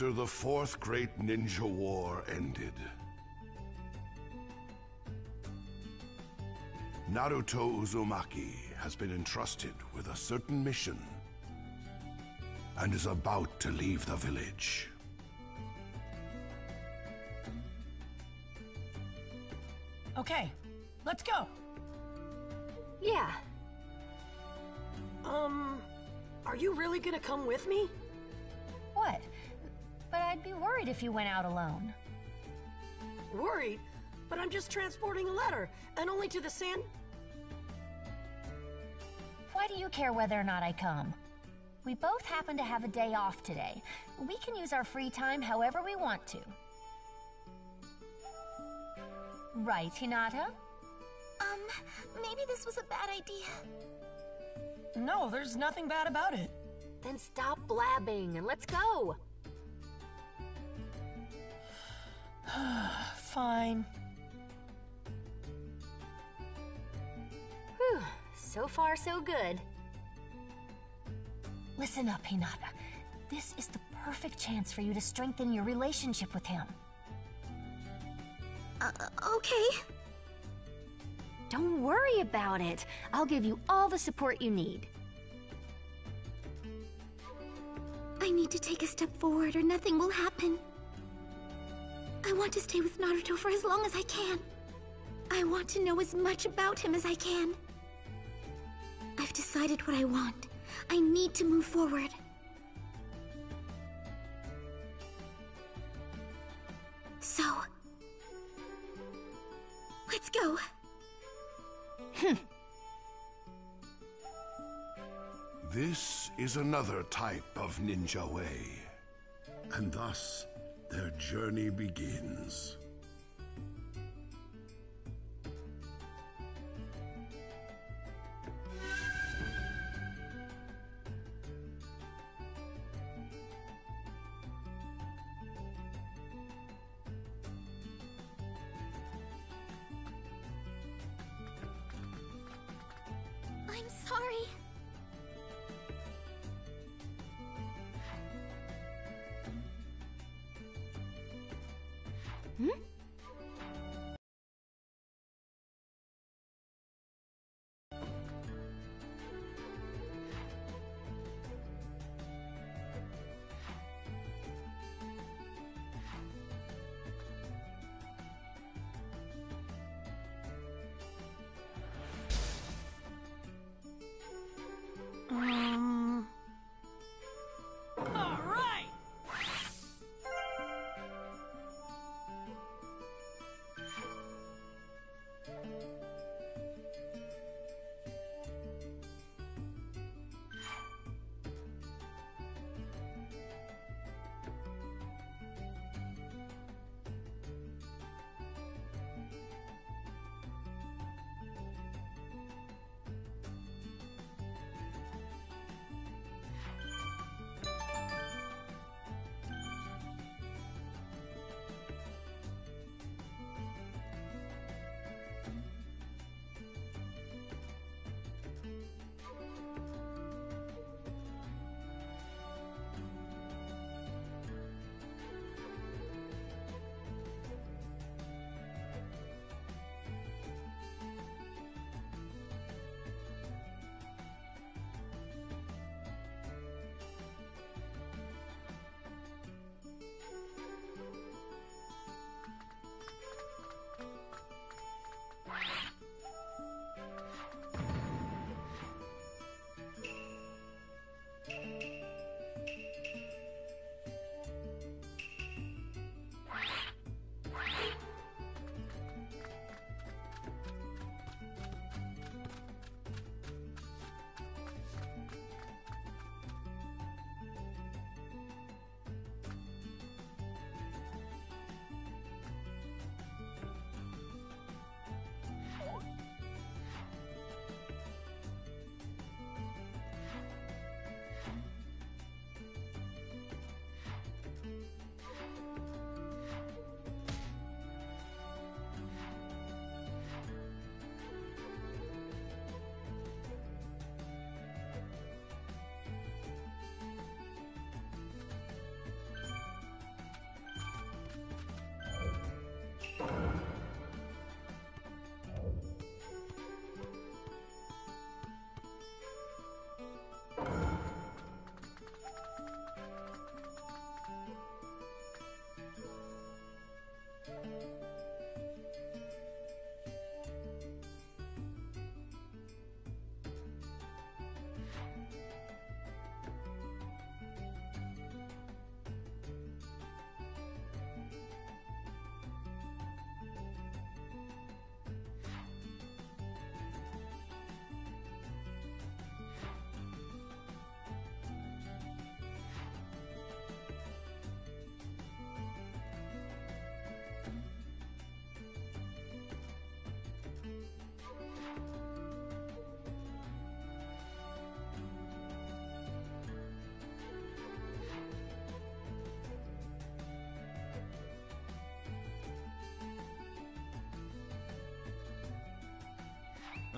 After the Fourth Great Ninja War ended, Naruto Uzumaki has been entrusted with a certain mission and is about to leave the village. Okay, let's go. Yeah, Um, are you really gonna come with me? What? But I'd be worried if you went out alone. Worried? But I'm just transporting a letter, and only to the sand. Why do you care whether or not I come? We both happen to have a day off today. We can use our free time however we want to. Right, Hinata? Um, maybe this was a bad idea. No, there's nothing bad about it. Then stop blabbing and let's go. Fine. Whew, so far so good. Listen up, Hinata. This is the perfect chance for you to strengthen your relationship with him. Uh, okay. Don't worry about it. I'll give you all the support you need. I need to take a step forward or nothing will happen. I want to stay with Naruto for as long as I can. I want to know as much about him as I can. I've decided what I want. I need to move forward. So, let's go. Hmm. This is another type of ninja way. And thus, their journey begins. I'm sorry.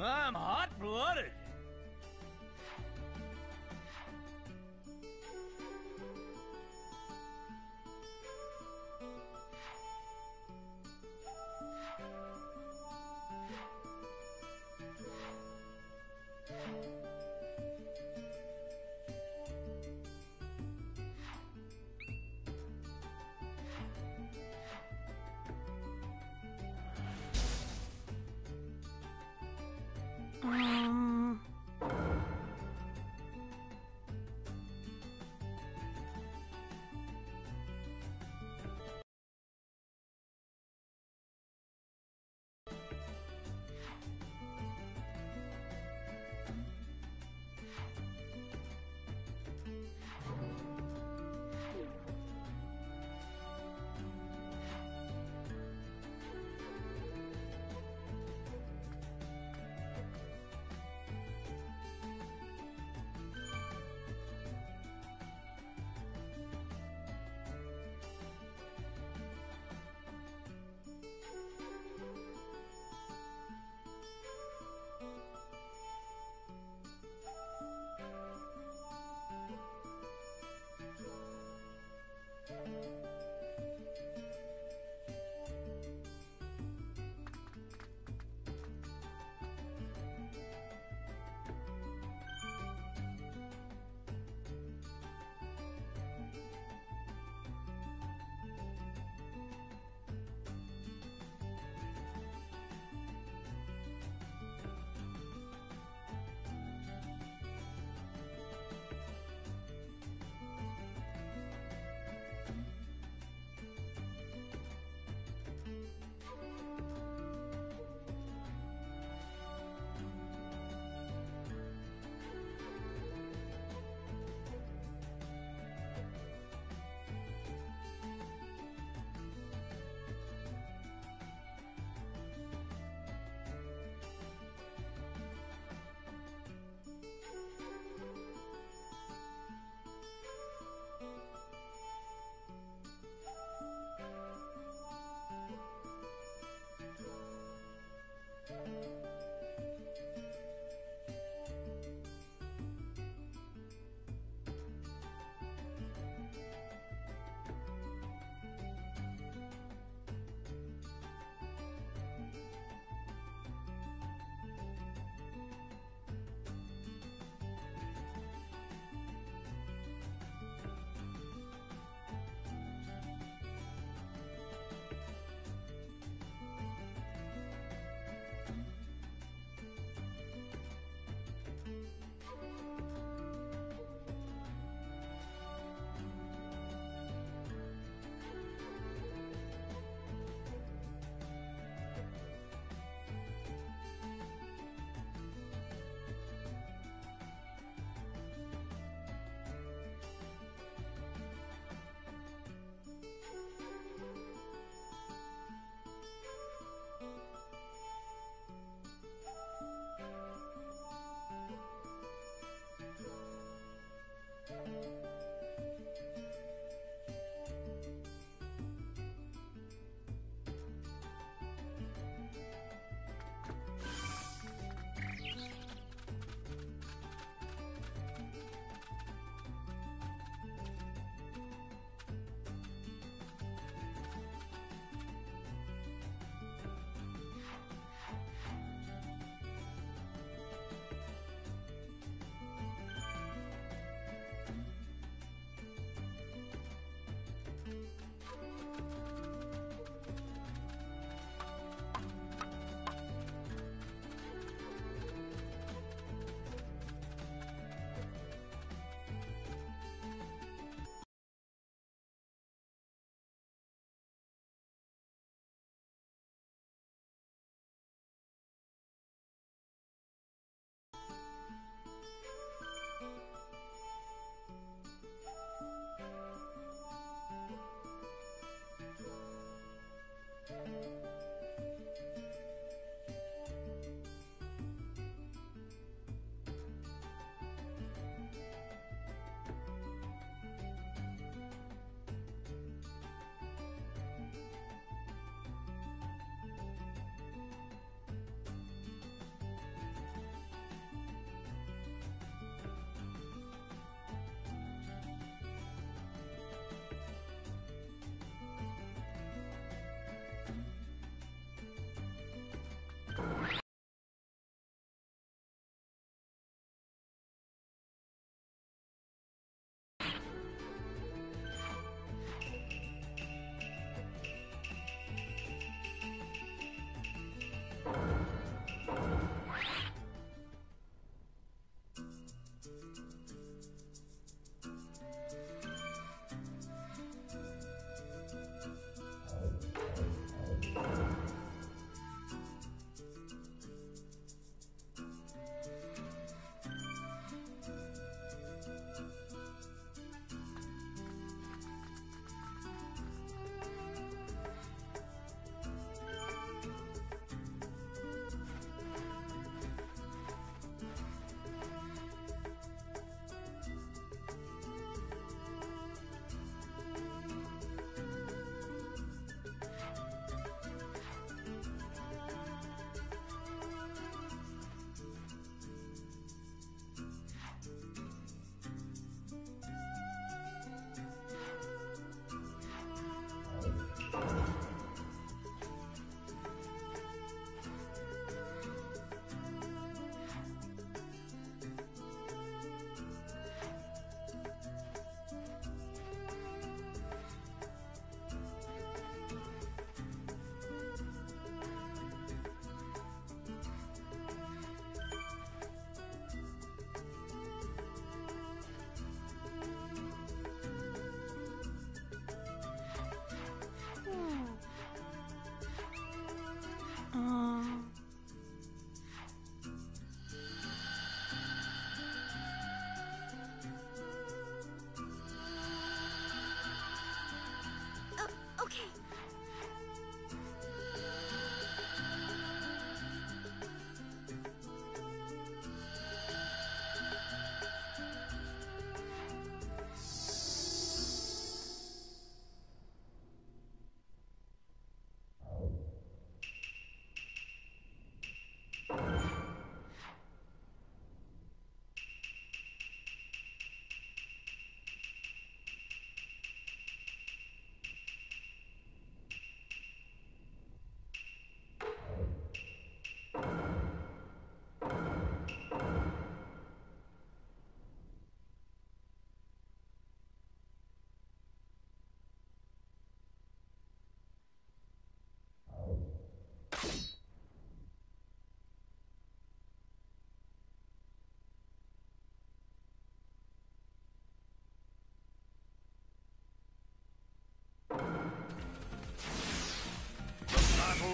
I'm hot-blooded. Um.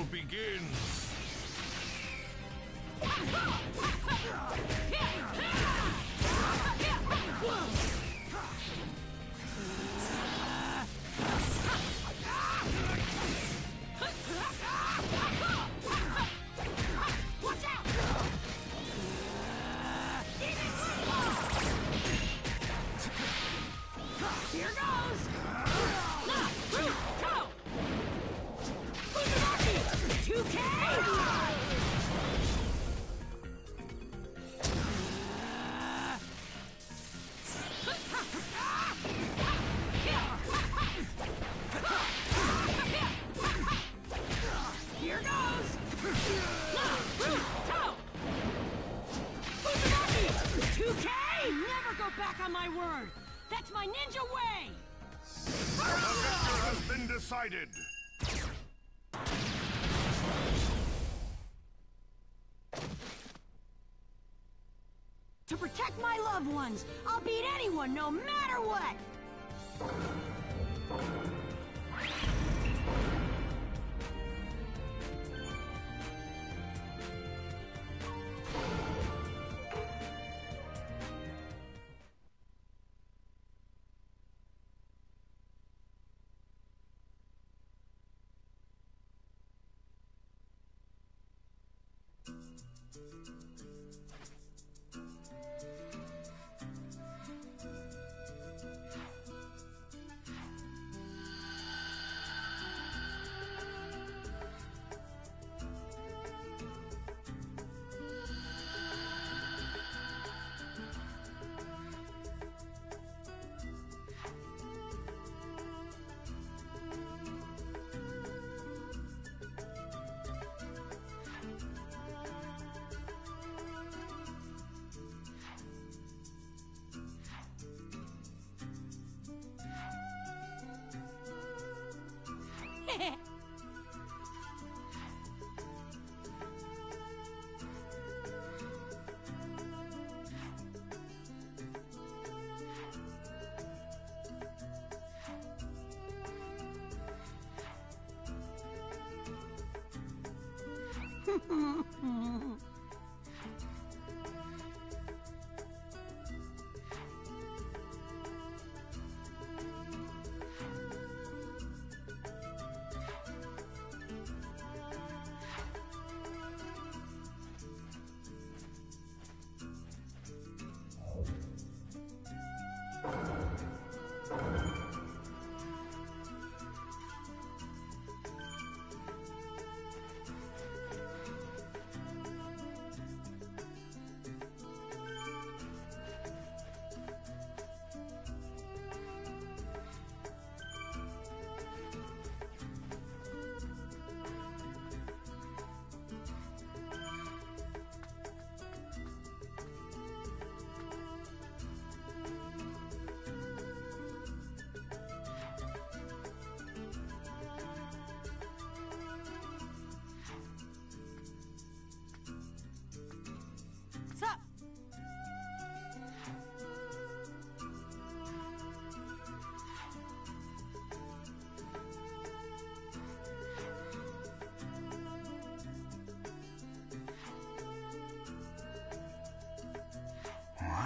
Begins! My ninja way! The victor has been decided! To protect my loved ones, I'll beat anyone no matter what!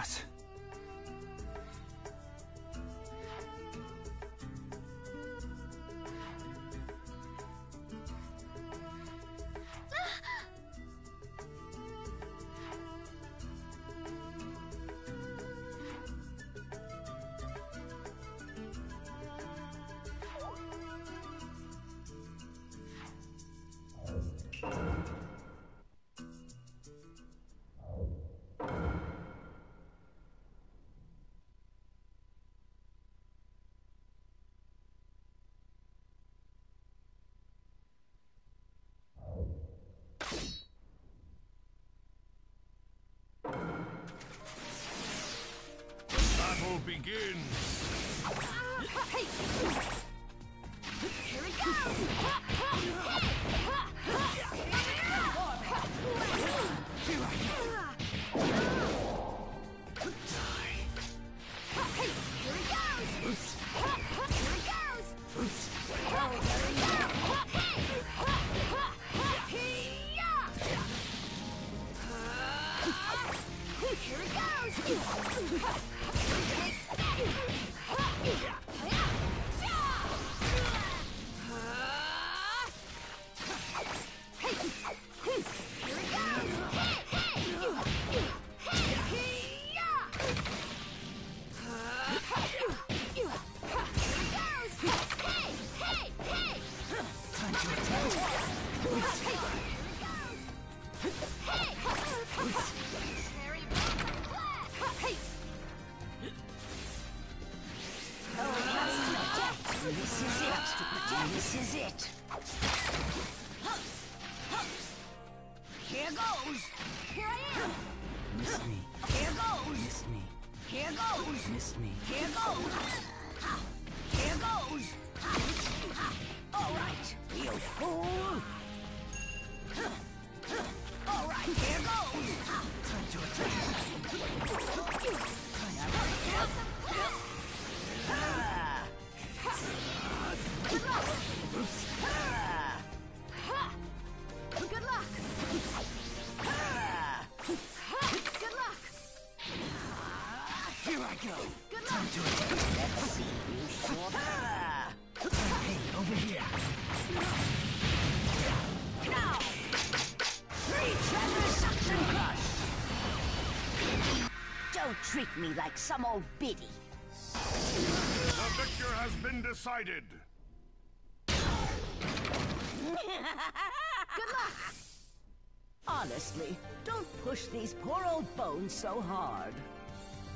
What? Begins! Here it goes! Here goes! Miss me. Here goes! Here goes! All right, you fool! All right, here goes! Time to attack. Good go. Good Time luck! to attack. Hey, over here. Now! Reach and suction crush! Don't treat me like some old biddy. The victor has been decided. Good luck! Honestly, don't push these poor old bones so hard.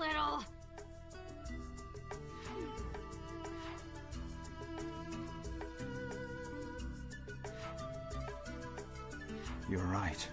little... You're right.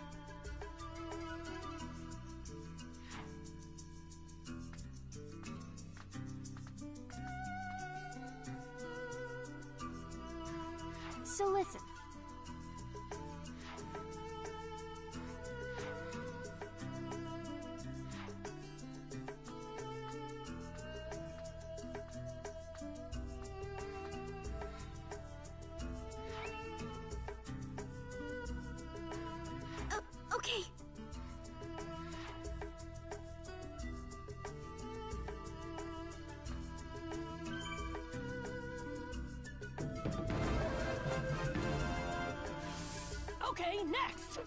Okay, next!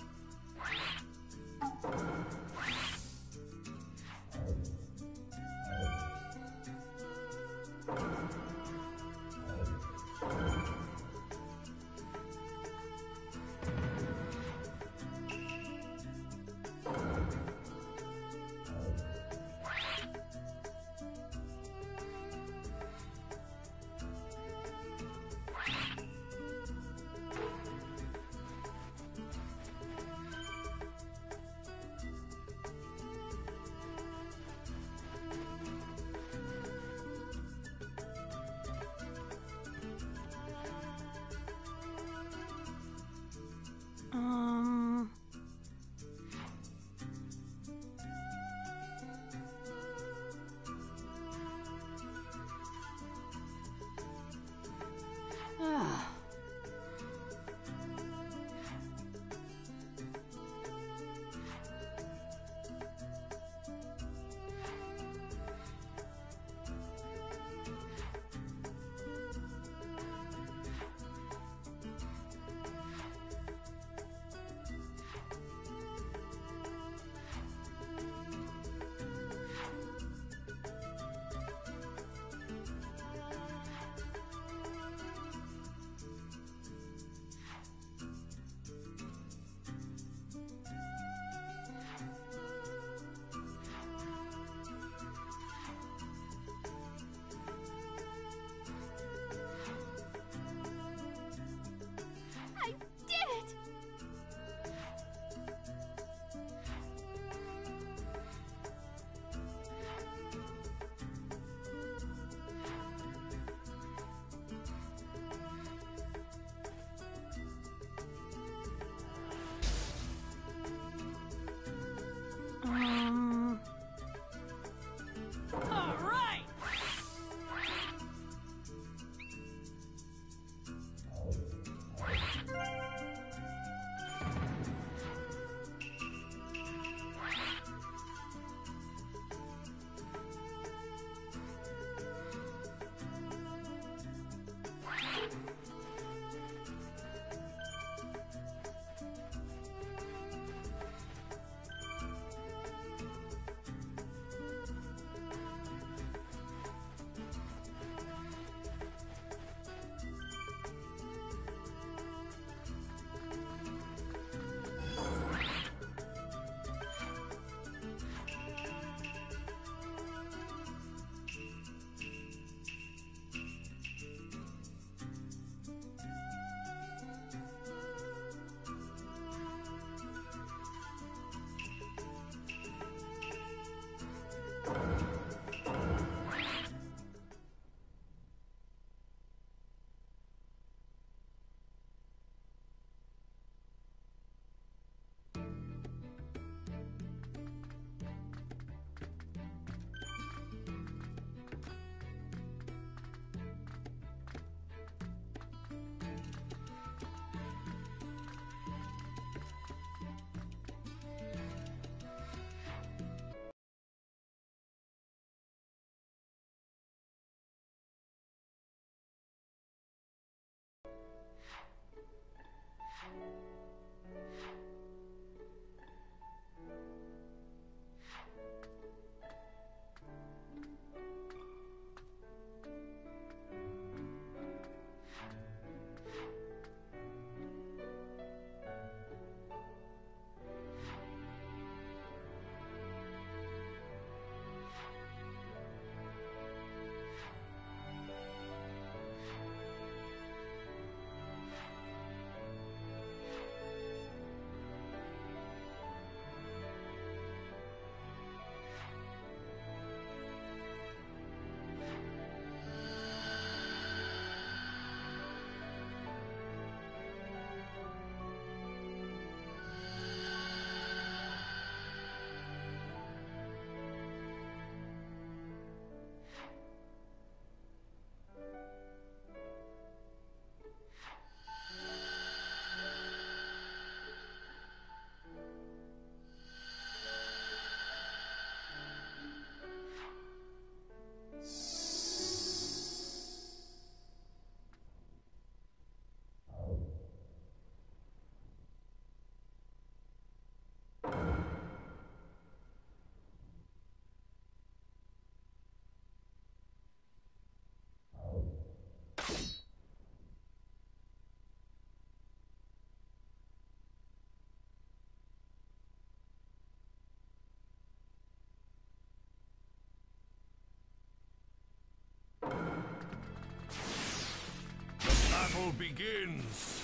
begins.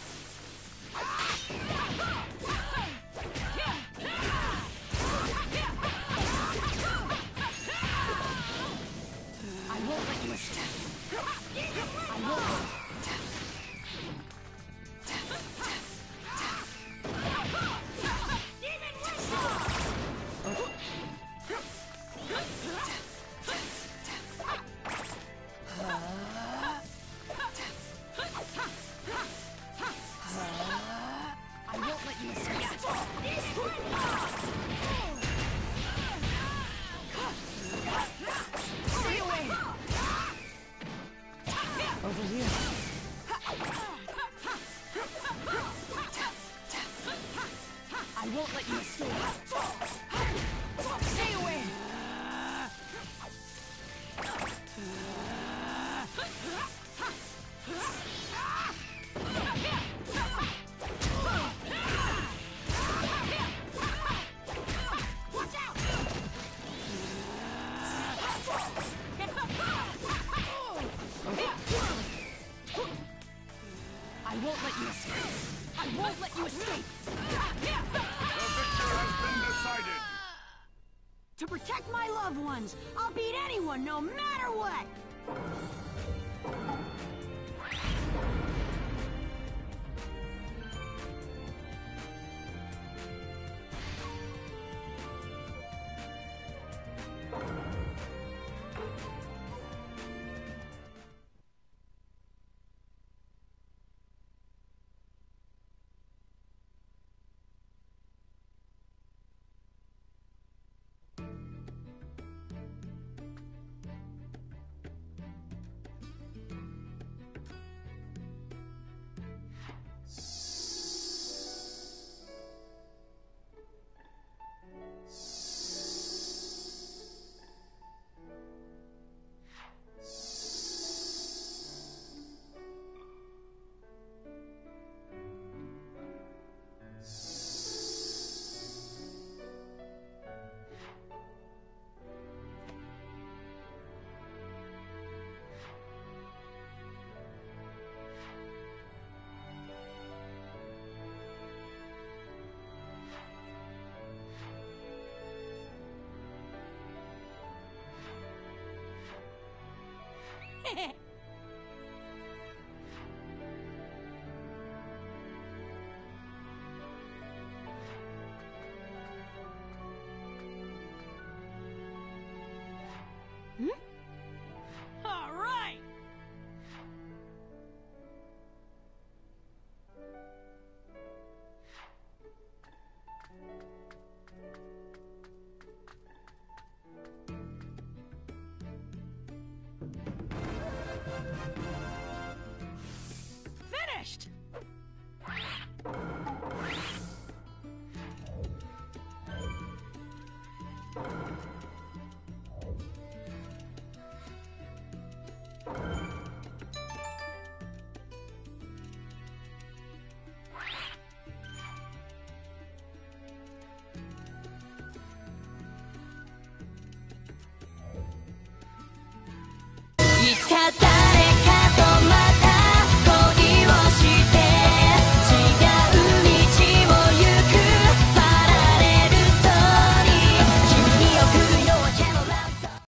No matter All had